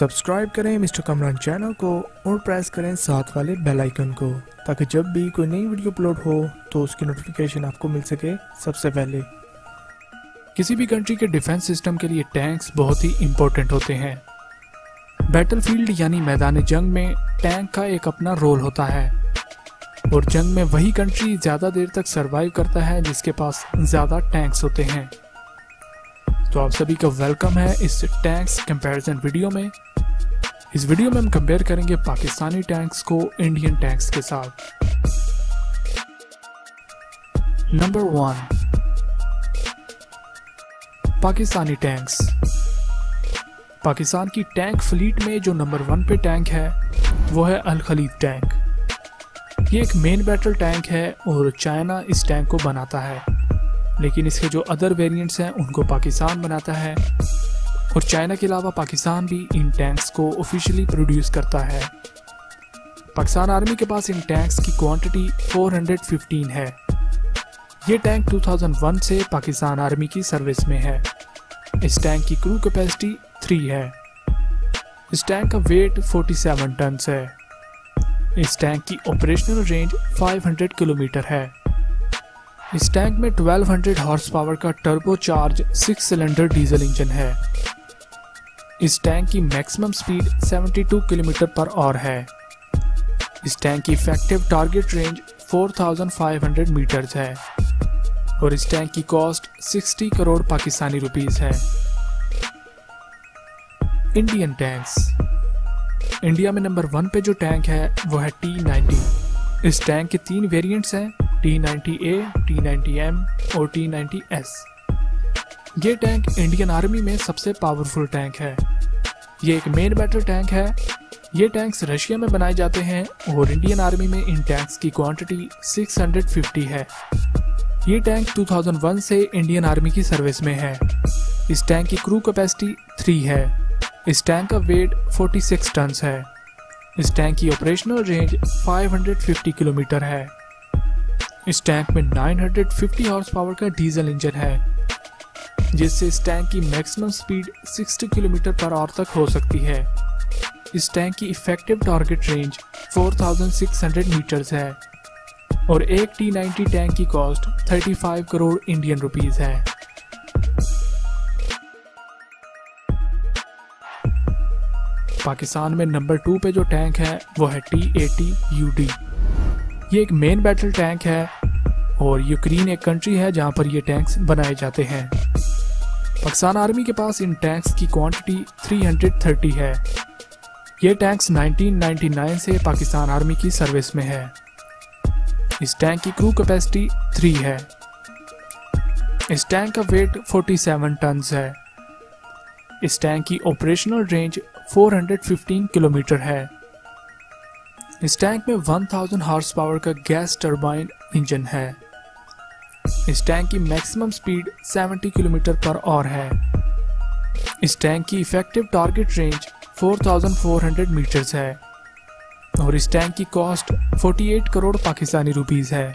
Subscribe करें mister Kamran channel को और प्रेस करें साथ वाले बेल आइकन को, ताकि जब भी कोई नई वीडियो अपलोड हो तो उसकी नोटिफिकेशन आपको मिल सके सबसे पहले। किसी भी कंट्री के डिफेंस सिस्टम के लिए टैंक्स बहुत ही इम्पोर्टेंट होते हैं। बैटलफील्ड यानी मैदान जंग में टैंक का एक अपना रोल होता है। और जंग में वही कंट्री ज़्यादा देर तक सरवाइव करता है, जिसके पास ज़्यादा टैंक्स होते हैं। तो आप सभी का वेलकम है इस टैंक्स कंपैरिजन वीडियो में। इस वीडियो में हम कंपेयर करेंगे पाकिस्तानी टैंक्स को इंडियन टैंक्स के साथ। Number one Pakistani tanks Pakistan की टैंक फ्लीट में जो नंबर वन पे टैंक है, वो है अल खलीद टैंक ये एक मेन बैटल टैंक है और चाइना इस टैंक को बनाता है। लेकिन इसके जो अदर वेरिएंट्स हैं, उनको पाकिस्तान बनाता है। और चाइना के अलावा पाकिस्तान भी इन टैंक्स को ऑफिशियली प्रोड्यूस करता है। पाकिस्तान आर्मी के पास इन टैंक्स की क्वांटिटी 415 है। ये टैंक 2001 से पाकिस्तान आर्मी की सर्विस में है। इस टैंक की क्रू कैपेसिटी 3 है। इस टैंक का वेट 47 टन है। इस टैंक की ऑपरेशनल रेंज 500 किलोमीटर है। इस टैंक में 1200 हॉर्स पावर का turbo charge six cylinder diesel engine है। इस टैंक की मैक्सिमम स्पीड 72 किलोमीटर पर और है। इस टैंक की इफ़ेक्टिव टारगेट रेंज 4500 मीटर्स है। और इस टैंक की कॉस्ट 60 करोड़ पाकिस्तानी रुपीस है। इंडियन टैंक्स इंडिया में नंबर वन पे जो टैंक है, वो है टी नाइनटी इस टैंक के तीन वेरिएंट्स हैं। T ninety A T ninety M और टी नाइन्टी एस ये टैंक इंडियन आर्मी में सबसे पावरफुल टैंक है। ये एक मेन बैटल टैंक है। ये टैंक्स रशिया में बनाए जाते हैं और इंडियन आर्मी में इन टैंक्स की क्वांटिटी 650 है। ये टैंक 2001 से इंडियन आर्मी की सर्विस में है। इस टैंक की क्रू कैपेसिटी 3 है। इस टैंक का वेट 46 टन है। इस टैंक की ऑपरेशनल रेंज 550 किलोमीटर है। इस टैंक में 950 हॉर्स पावर का डीजल इंजन है, जिससे इस टैंक की maximum speed 60 kilometre per hour तक हो सकती है। इस टैंक की इफ़ेक्टिव टारगेट रेंज 4600 मीटर्स है और एक टी नाइनटी टैंक की कॉस्ट 35 करोड़ इंडियन रुपीस है। पाकिस्तान में नंबर टू पे जो टैंक है, वो है टी एटी यू डी ये एक मेन बैटल टैंक है और यूक्रेन एक कंट्री है जहाँ पर ये टैंक्स बनाए जाते हैं। पाकिस्तान आर्मी के पास इन टैंक्स की क्वांटिटी 330 है। ये टैंक्स 1999 से पाकिस्तान आर्मी की सर्विस में है। इस टैंक की क्रू कैपेसिटी 3 है। इस टैंक का वेट 47 टन है। इस टैंक की ऑपरेशनल रेंज 415 किलोमीटर है। इस टैंक में 1000 हॉर्स पावर का गैस टर्बाइन इंजन है। इस टैंक की मैक्सिमम स्पीड 70 किलोमीटर पर और है। इस टैंक की इफ़ेक्टिव टारगेट रेंज 4400 मीटर्स है। और इस टैंक की कॉस्ट 48 करोड़ पाकिस्तानी रुपीस है।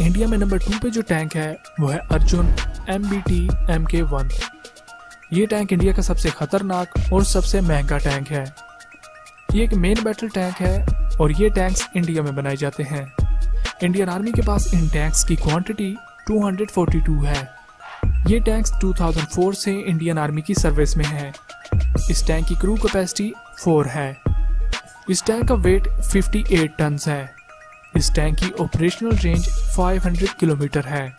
इंडिया में नंबर टू पे जो टैंक है, वो है Arjun M B T M K one ये टैंक इंडिया का सबसे खतरनाक और सबसे महँगा टैंक है। ये एक मेन बैटल टैंक है और ये टैंक्स इंडिया में बनाए जाते हैं। इंडियन आर्मी के पास इन टैंक्स की क्वांटिटी 242 है। ये टैंक्स 2004 से इंडियन आर्मी की सर्विस में है। इस टैंक की क्रू कैपेसिटी 4 है। इस टैंक का वेट 58 टन है। इस टैंक की ऑपरेशनल रेंज 500 किलोमीटर है।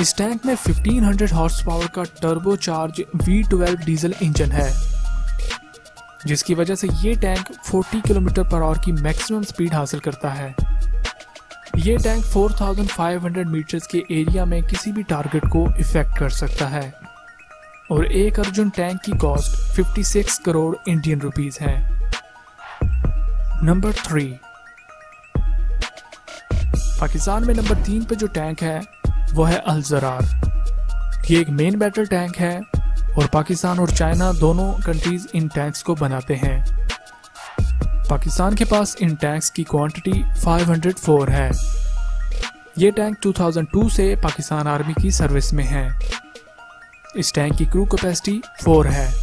इस टैंक में 1500 हॉर्स पावर का turbo charge V diesel engine है। जिसकी वजह से ये टैंक 40 किलोमीटर पर आवर की मैक्सिमम स्पीड हासिल करता है। ये टैंक 4500 मीटर्स के एरिया में किसी भी टारगेट को इफ़ेक्ट कर सकता है। और एक अर्जुन टैंक की कॉस्ट 56 करोड़ इंडियन रुपीस है। नंबर थ्री पाकिस्तान में नंबर तीन पे जो टैंक है, वो है अलजरार ये एक मेन बैटल टैंक है। और पाकिस्तान और चाइना दोनों कंट्रीज़ इन टैंक्स को बनाते हैं। पाकिस्तान के पास इन टैंक्स की क्वांटिटी 504 है। ये टैंक 2002 से पाकिस्तान आर्मी की सर्विस में है। इस टैंक की क्रू कैपेसिटी 4 है।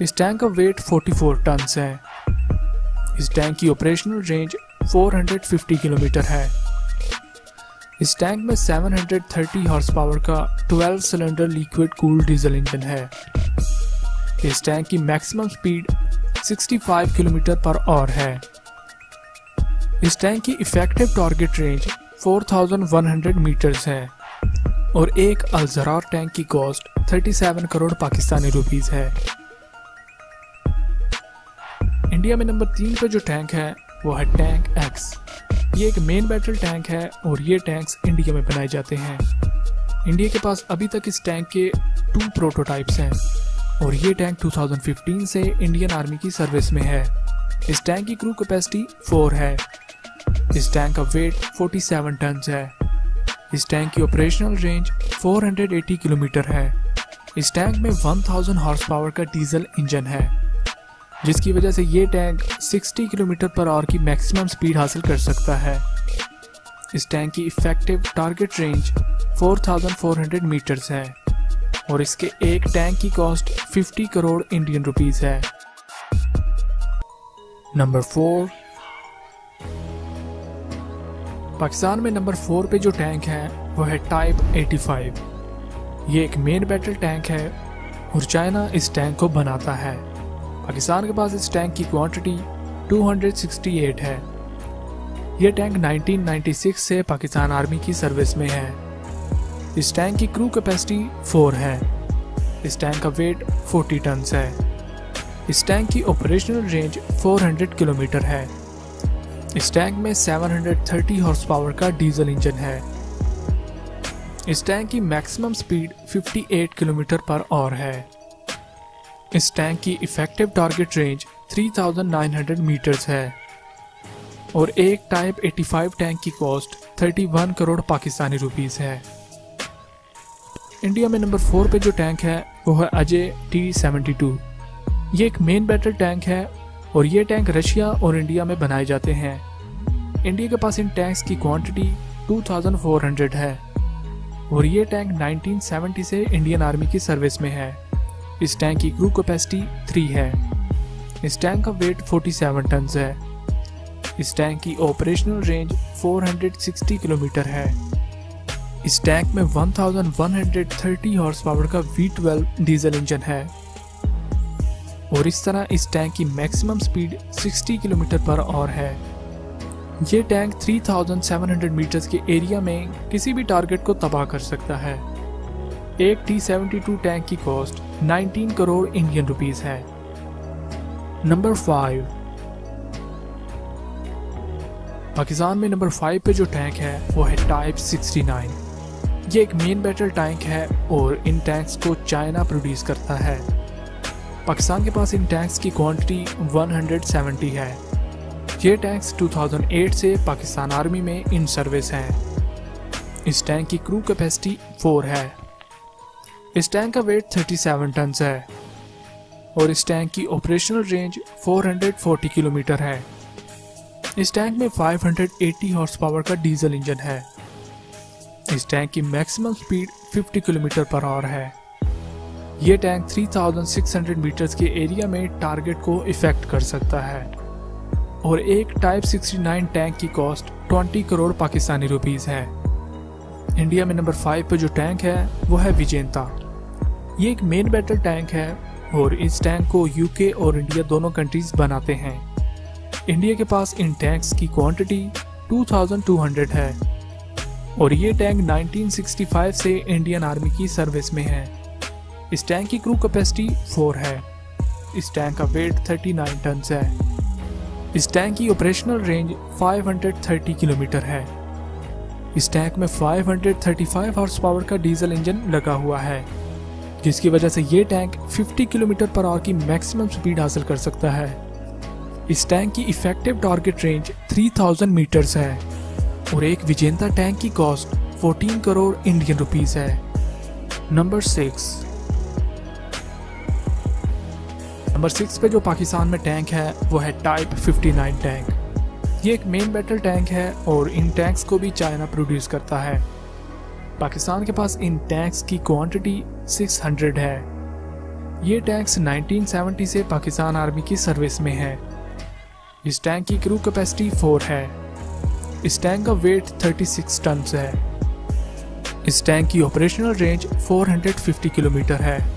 इस टैंक का वेट 44 टन है। इस टैंक की ऑपरेशनल रेंज 450 किलोमीटर है। इस टैंक में 730 हॉर्स पावर का 12 cylinder liquid cool diesel engine है। इस टैंक की maximum speed 65 kilometre per hour है। इस टैंक की इफ़ेक्टिव टारगेट रेंज 4100 मीटर्स है और एक अलजरार टैंक की कॉस्ट 37 करोड़ पाकिस्तानी रुपीस है। इंडिया में नंबर तीन पर जो टैंक है, वो है टैंक एक्स ये एक मेन बैटल टैंक है और ये टैंक्स इंडिया में बनाए जाते हैं। इंडिया के पास अभी तक इस टैंक के टू प्रोटोटाइप्स हैं और ये टैंक 2015 से इंडियन आर्मी की सर्विस में है। इस टैंक की क्रू कैपेसिटी 4 है। इस टैंक का वेट 47 टन है। इस टैंक की ऑपरेशनल रेंज 480 किलोमीटर है। इस टैंक में 1000 हॉर्स पावर का डीजल इंजन है। जिसकी वजह से ये टैंक 60 किलोमीटर पर आवर की मैक्सिमम स्पीड हासिल कर सकता है। इस टैंक की इफ़ेक्टिव टारगेट रेंज 4400 मीटर्स है और इसके एक टैंक की कॉस्ट 50 करोड़ इंडियन रुपीस है। नंबर फोर पाकिस्तान में नंबर फोर पे जो टैंक है, वो है टाइप 85 ये एक मेन बैटल टैंक है और चाइना इस टैंक को बनाता है। पाकिस्तान के पास इस टैंक की क्वांटिटी 268 है। यह टैंक 1996 से पाकिस्तान आर्मी की सर्विस में है। इस टैंक की क्रू कैपेसिटी 4 है। इस टैंक का वेट 40 टन है। इस टैंक की ऑपरेशनल रेंज 400 किलोमीटर है। इस टैंक में 730 हॉर्स पावर का डीजल इंजन है। इस टैंक की मैक्सिमम स्पीड 58 किलोमीटर पर और है। इस टैंक की इफ़ेक्टिव टारगेट रेंज 3900 मीटर्स है। और एक टाइप 85 टैंक की कॉस्ट 31 करोड़ पाकिस्तानी रुपीस है। इंडिया में नंबर फोर पे जो टैंक है, वो है अजय टी सेवेंटी टू ये एक मेन बैटल टैंक है और ये टैंक रशिया और इंडिया में बनाए जाते हैं। इंडिया के पास इन टैंक्स की क्वांटिटी 2400 है। और ये टैंक 1970 से इंडियन आर्मी की सर्विस में है। इस टैंक की क्रू कैपेसिटी थ्री है। इस टैंक का वेट 47 टन है। इस टैंक की ऑपरेशनल रेंज 460 किलोमीटर है। इस टैंक में 1130 हॉर्स पावर का V12 डीजल इंजन है। और इस तरह इस टैंक की मैक्सिमम स्पीड 60 किलोमीटर पर और है। ये टैंक 3700 मीटर्स के एरिया में किसी भी टारगेट को तबाह कर सकता है। एक टी सेवेंटी टू टैंक की कॉस्ट 19 करोड़ इंडियन रुपीस है। नंबर फाइव पाकिस्तान में नंबर फाइव पे जो टैंक है, वो है टाइप 69 ये एक मेन बैटल टैंक है और इन टैंक्स को चाइना प्रोड्यूस करता है। पाकिस्तान के पास इन टैंक्स की क्वांटिटी 170 है। ये टैंक्स 2008 से पाकिस्तान आर्मी में इन सर्विस हैं। इस टैंक की क्रू कैपेसिटी 4 है। इस टैंक का वेट 37 टन है और इस टैंक की ऑपरेशनल रेंज 440 किलोमीटर है। इस टैंक में 580 हॉर्स पावर का डीजल इंजन है। इस टैंक की maximum speed 50 kilometre per hour है। ये टैंक 3600 मीटर्स के एरिया में टारगेट को इफ़ेक्ट कर सकता है और एक टाइप 69 टैंक की कॉस्ट 20 करोड़ पाकिस्तानी रुपीस है। इंडिया में नंबर फाइव पर जो टैंक है, वो है विजेंता। ये एक मेन बैटल टैंक है और इस टैंक को यूके और इंडिया दोनों कंट्रीज़ बनाते हैं। इंडिया के पास इन टैंक्स की क्वांटिटी 2200 है और ये टैंक 1965 से इंडियन आर्मी की सर्विस में है। इस टैंक की क्रू कैपेसिटी 4 है। इस टैंक का वेट 39 टन है। इस टैंक की ऑपरेशनल रेंज 530 किलोमीटर है। इस टैंक में 535 हॉर्स पावर का डीजल इंजन लगा हुआ है। जिसकी वजह से ये टैंक 50 किलोमीटर पर आवर की मैक्सिमम स्पीड हासिल कर सकता है। इस टैंक की इफ़ेक्टिव टारगेट रेंज 3000 मीटर्स है और एक विजेंता टैंक की कॉस्ट 14 करोड़ इंडियन रुपीस है। नंबर सिक्स नंबर सिक्स पे जो पाकिस्तान में टैंक है, वो है टाइप 59 टैंक ये एक मेन बैटल टैंक है और इन टैंक्स को भी चाइना प्रोड्यूस करता है। पाकिस्तान के पास इन टैंक्स की क्वांटिटी 600 है। ये टैंक्स 1970 से पाकिस्तान आर्मी की सर्विस में है। इस टैंक की क्रू कैपेसिटी 4 है। इस टैंक का वेट 36 टन है। इस टैंक की ऑपरेशनल रेंज 450 किलोमीटर है।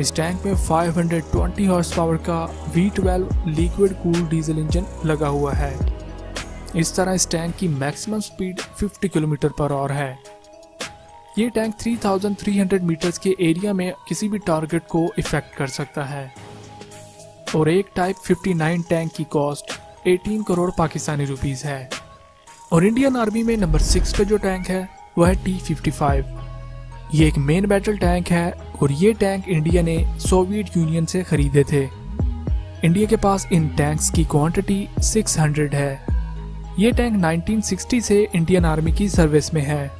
इस टैंक में 520 हॉर्स पावर का V12 liquid cool diesel engine लगा हुआ है। इस तरह इस टैंक की मैक्सिमम स्पीड 50 किलोमीटर पर और है। ये टैंक 3300 मीटर्स के एरिया में किसी भी टारगेट को इफ़ेक्ट कर सकता है। और एक टाइप 59 टैंक की कॉस्ट 18 करोड़ पाकिस्तानी रुपीस है। और इंडियन आर्मी में नंबर सिक्स पे जो टैंक है, वह है टी फिफ्टी ये एक मेन बैटल टैंक है और ये टैंक इंडिया ने सोवियत यूनियन से खरीदे थे। इंडिया के पास इन टैंक्स की क्वांटिटी 600 है। ये टैंक 1960 से इंडियन आर्मी की सर्विस में है।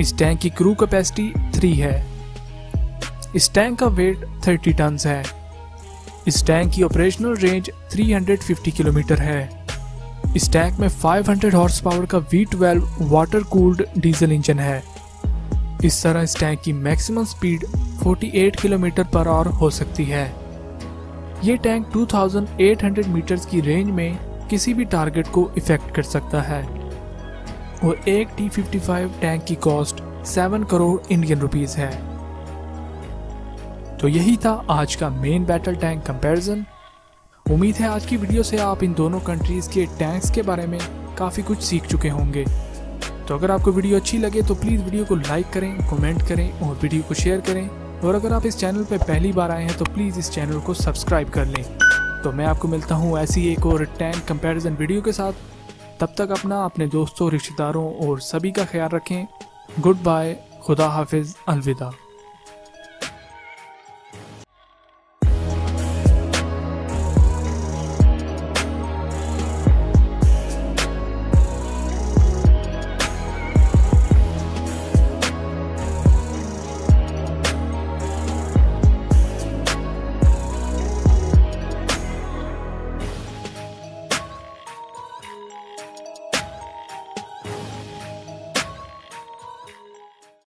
इस टैंक की क्रू कैपेसिटी थ्री है। इस टैंक का वेट 30 टन है। इस टैंक की ऑपरेशनल रेंज 350 किलोमीटर है। इस टैंक में 500 हॉर्स पावर का V12 water cooled diesel engine है। इस तरह इस टैंक की maximum speed 48 kilometre per hour हो सकती है। ये टैंक 2800 मीटर्स की रेंज में किसी भी टारगेट को इफ़ेक्ट कर सकता है। और एक टी फिफ्टी टैंक की cost seven crore Indian rupees है। तो यही था आज का मेन बैटल टैंक कंपैरिजन उम्मीद है आज की वीडियो से आप इन दोनों कंट्रीज़ के टैंक्स के बारे में काफ़ी कुछ सीख चुके होंगे। तो अगर आपको वीडियो अच्छी लगे तो प्लीज़ वीडियो को लाइक करें कमेंट करें और वीडियो को शेयर करें। और अगर आप इस चैनल पर पहली बार आए हैं तो प्लीज़ इस चैनल को सब्सक्राइब कर लें। तो मैं आपको मिलता हूँ ऐसी एक और टैन कंपैरिजन वीडियो के साथ। तब तक अपना, अपने दोस्तों, रिश्तेदारों और सभी का ख्याल रखें। गुड बाय खुदा हाफिज़, अलविदा।